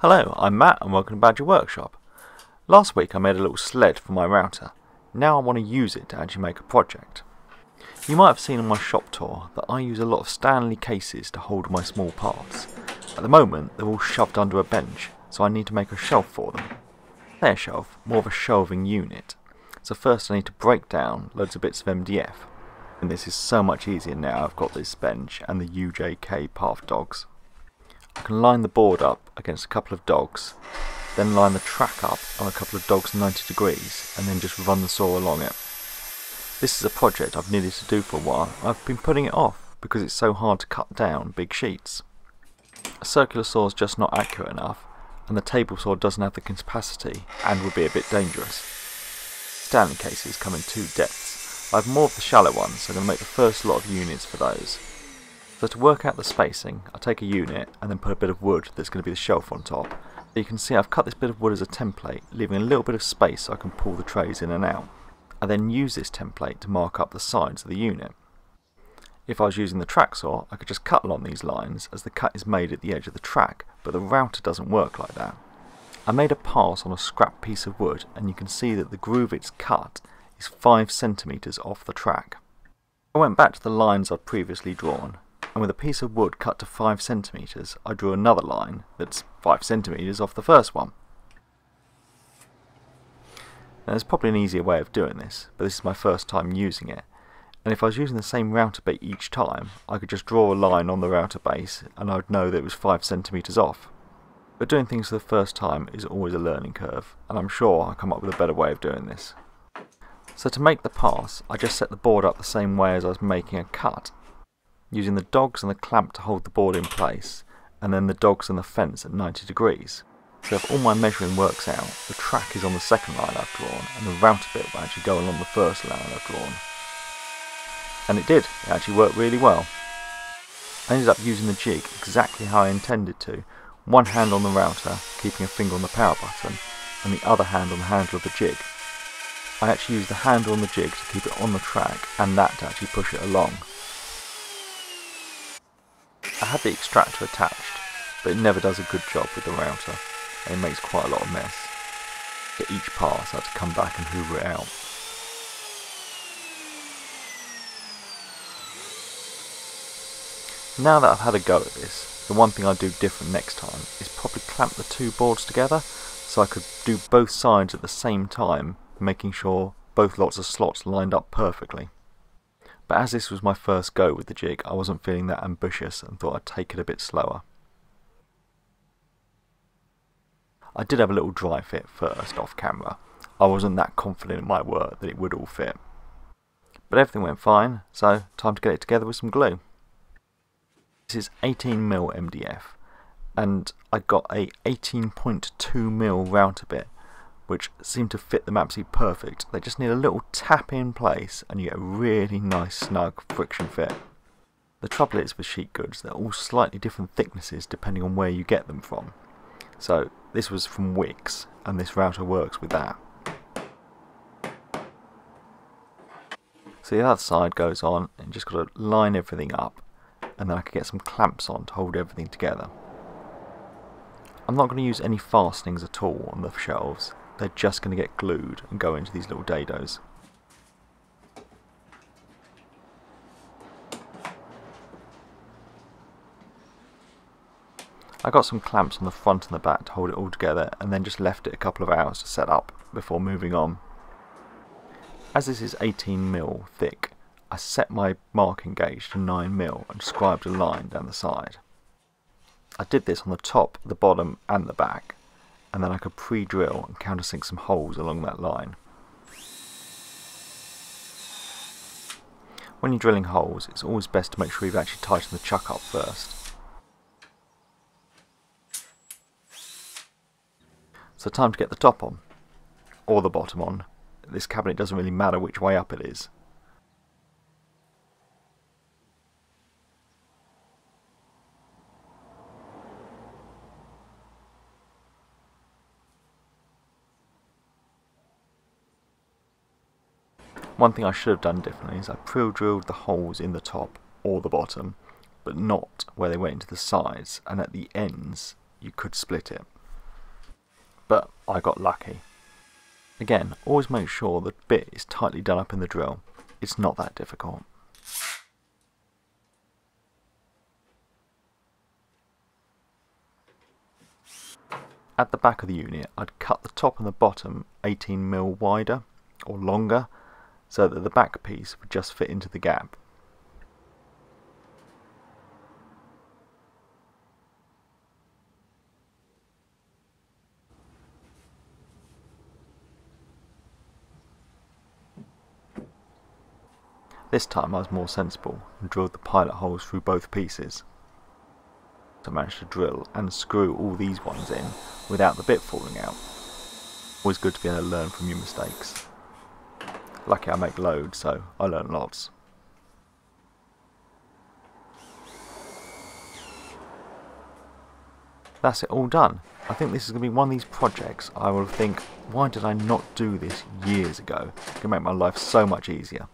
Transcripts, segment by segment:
Hello, I'm Matt and welcome to Badger Workshop. Last week I made a little sled for my router. Now I want to use it to actually make a project. You might have seen on my shop tour that I use a lot of Stanley cases to hold my small parts. At the moment they're all shoved under a bench, so I need to make a shelf for them. They're a shelf, more of a shelving unit. So first I need to break down loads of bits of MDF. And this is so much easier now I've got this bench and the UJK Parf dogs. I can line the board up against a couple of dogs, then line the track up on a couple of dogs 90 degrees, and then just run the saw along it. This is a project I've needed to do for a while. I've been putting it off because it's so hard to cut down big sheets. A circular saw is just not accurate enough, and the table saw doesn't have the capacity and would be a bit dangerous. Stanley cases come in two depths. I have more of the shallow ones, so I'm going to make the first lot of units for those. So to work out the spacing, I take a unit and then put a bit of wood that's going to be the shelf on top. You can see I've cut this bit of wood as a template, leaving a little bit of space so I can pull the trays in and out. I then use this template to mark up the sides of the unit. If I was using the track saw, I could just cut along these lines as the cut is made at the edge of the track, but the router doesn't work like that. I made a pass on a scrap piece of wood and you can see that the groove it's cut is 5cm off the track. I went back to the lines I'd previously drawn and with a piece of wood cut to 5 centimeters, I drew another line that's 5 centimeters off the first one. Now, there's probably an easier way of doing this, but this is my first time using it. And if I was using the same router bit each time, I could just draw a line on the router base and I would know that it was 5 centimeters off. But doing things for the first time is always a learning curve, and I'm sure I'll come up with a better way of doing this. So to make the pass, I just set the board up the same way as I was making a cut, using the dogs and the clamp to hold the board in place, and then the dogs and the fence at 90 degrees. So if all my measuring works out, the track is on the second line I've drawn, and the router bit will actually go along the first line I've drawn. And it did, it actually worked really well. I ended up using the jig exactly how I intended to, one hand on the router, keeping a finger on the power button, and the other hand on the handle of the jig. I actually used the handle on the jig to keep it on the track, and that to actually push it along. I had the extractor attached, but it never does a good job with the router, and it makes quite a lot of mess. For each pass I had to come back and hoover it out. Now that I've had a go at this, the one thing I'd do different next time is probably clamp the two boards together so I could do both sides at the same time, making sure both lots of slots lined up perfectly. But as this was my first go with the jig, I wasn't feeling that ambitious and thought I'd take it a bit slower. I did have a little dry fit first off camera. I wasn't that confident in my work that it would all fit. But everything went fine, so time to get it together with some glue. This is 18mm MDF, and I got a 18.2mm router bit which seem to fit them absolutely perfect. They just need a little tap in place and you get a really nice snug friction fit. The trouble is with sheet goods, they're all slightly different thicknesses depending on where you get them from. So this was from Wickes and this router works with that. So the other side goes on and just got to line everything up and then I can get some clamps on to hold everything together. I'm not going to use any fastenings at all on the shelves they're just going to get glued and go into these little dados. I got some clamps on the front and the back to hold it all together and then just left it a couple of hours to set up before moving on. As this is 18mm thick, I set my marking gauge to 9mm and scribed a line down the side. I did this on the top, the bottom and the back and then I could pre-drill and countersink some holes along that line. When you're drilling holes, it's always best to make sure you've actually tightened the chuck up first. So time to get the top on, or the bottom on. This cabinet doesn't really matter which way up it is. One thing I should have done differently is I pre-drilled the holes in the top or the bottom, but not where they went into the sides, and at the ends you could split it. but I got lucky. Again, always make sure the bit is tightly done up in the drill. It's not that difficult. At the back of the unit, I'd cut the top and the bottom 18mm wider or longer so that the back piece would just fit into the gap. This time I was more sensible and drilled the pilot holes through both pieces. I managed to drill and screw all these ones in without the bit falling out. Always good to be able to learn from your mistakes. Lucky I make loads, so I learn lots. That's it all done. I think this is going to be one of these projects I will think, why did I not do this years ago? It can make my life so much easier.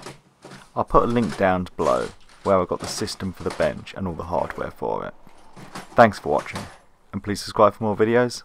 I'll put a link down below where I got the system for the bench and all the hardware for it. Thanks for watching, and please subscribe for more videos.